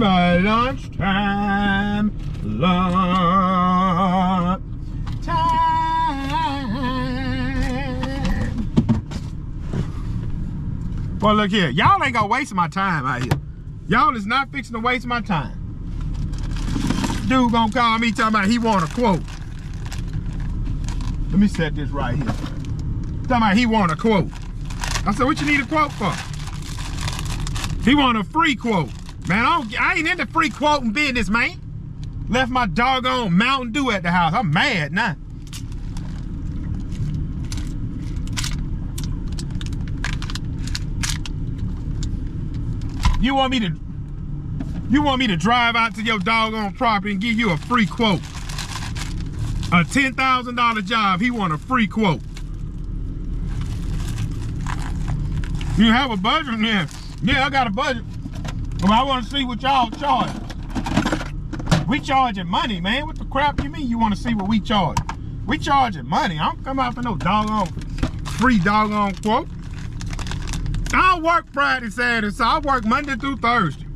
my lunchtime, lunch time. Well, look here. Y'all ain't gonna waste my time out here. Y'all is not fixing to waste my time. Dude gonna call me talking about he want a quote. Let me set this right here. Talking about he want a quote. I said, what you need a quote for? He want a free quote. Man, I, I ain't into free quoting business, man. Left my doggone Mountain Dew at the house. I'm mad now. You want me to you want me to drive out to your doggone property and give you a free quote? A $10,000 job, he want a free quote. You have a budget then? Yeah, I got a budget. Well, I want to see what y'all charge. We charging money, man. What the crap you mean you want to see what we charge? We charging money. I don't come out for no doggone free doggone quote. I work Friday, Saturday, so I work Monday through Thursday.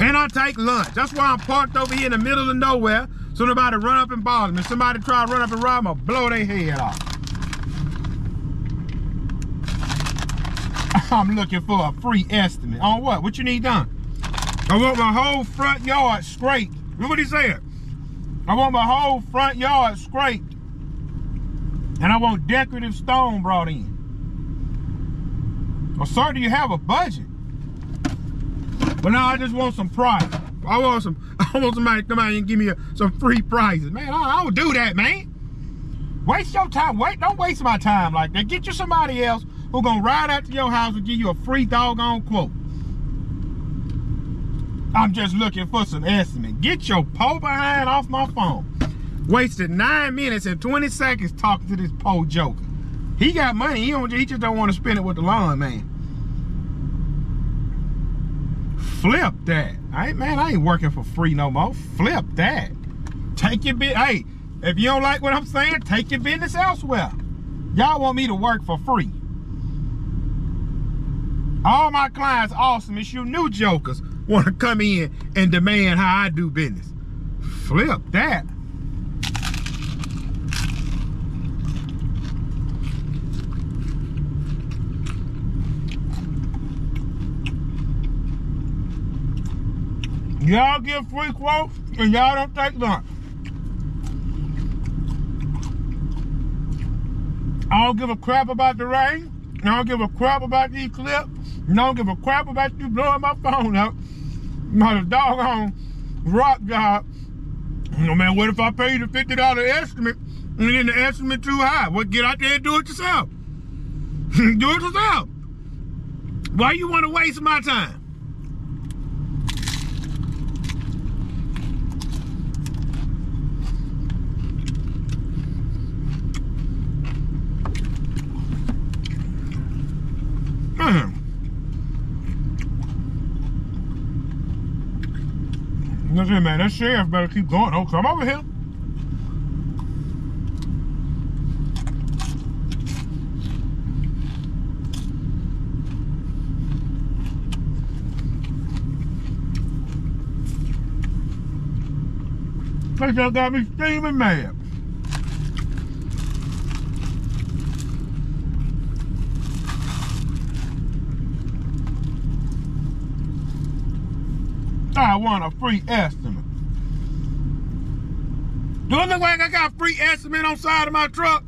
And I take lunch. That's why I'm parked over here in the middle of nowhere so nobody run up and bother me. Somebody try to run up and rob me, blow their head off. I'm looking for a free estimate. On what? What you need done? I want my whole front yard scraped. Look what he said. I want my whole front yard scraped. And I want decorative stone brought in. Well, sir, do you have a budget? But now I just want some price. I want some, I want somebody to come out and give me a, some free prizes. Man, I, I don't do that, man. Waste your time. Wait, don't waste my time like that. Get you somebody else who gonna ride out to your house and give you a free doggone quote. I'm just looking for some estimate. Get your po behind off my phone. Wasted nine minutes and 20 seconds talking to this po joker. He got money. He, don't, he just don't want to spend it with the lawn man. Flip that. I ain't, man, I ain't working for free no more. Flip that. Take your bit. Hey, if you don't like what I'm saying, take your business elsewhere. Y'all want me to work for free. All my clients awesome. It's you new jokers want to come in and demand how I do business. Flip that. Y'all give free quotes and y'all don't take lunch. I don't give a crap about the rain. I don't give a crap about the eclipse. I don't give a crap about you blowing my phone up. Not a doggone rock job. No man, what if I pay you the $50 estimate and then the estimate too high? Well, get out there and do it yourself. do it yourself. Why you want to waste my time? Man. Listen, man, that sheriff better keep going. Oh, come over here. Just got me steaming mad. I want a free estimate. Do it look like I got free estimate on side of my truck?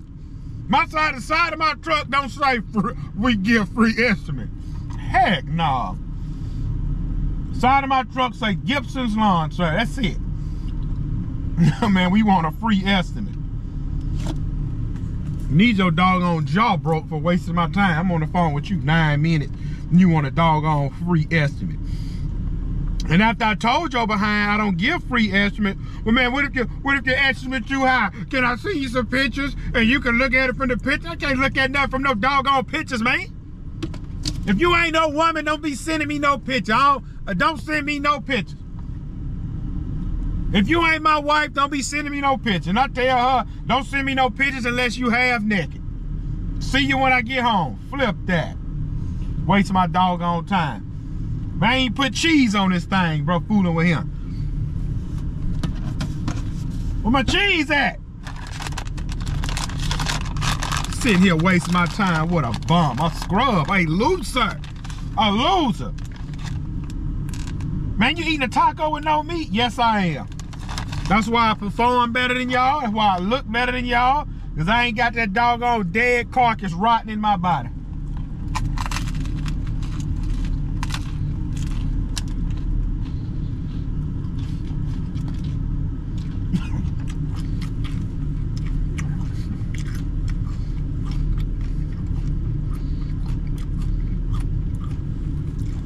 My side, the side of my truck don't say we give free estimate. Heck no. Side of my truck say Gibson's Lawn, sir. That's it. Man, we want a free estimate. Need your doggone jaw broke for wasting my time. I'm on the phone with you nine minutes and you want a doggone free estimate. And after I told your behind I don't give free estimate, well man, what if your what if your estimate too high? Can I see you some pictures and you can look at it from the picture? I can't look at nothing from no doggone pictures, man. If you ain't no woman, don't be sending me no picture. Don't, uh, don't send me no pictures. If you ain't my wife, don't be sending me no picture. And I tell her, don't send me no pictures unless you half naked. See you when I get home. Flip that. Waste my doggone time. Man, ain't put cheese on this thing, bro, fooling with him. Where my cheese at? Sitting here wasting my time. What a bum. A scrub. A loser. A loser. Man, you eating a taco with no meat? Yes, I am. That's why I perform better than y'all. That's why I look better than y'all. Because I ain't got that doggone dead carcass rotting in my body.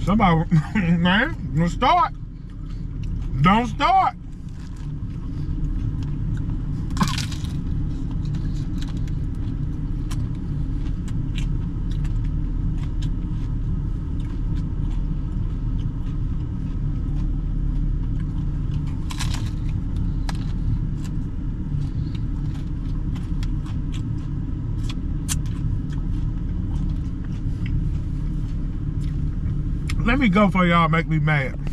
Somebody, man, don't start. Don't start. Let me go for y'all make me mad.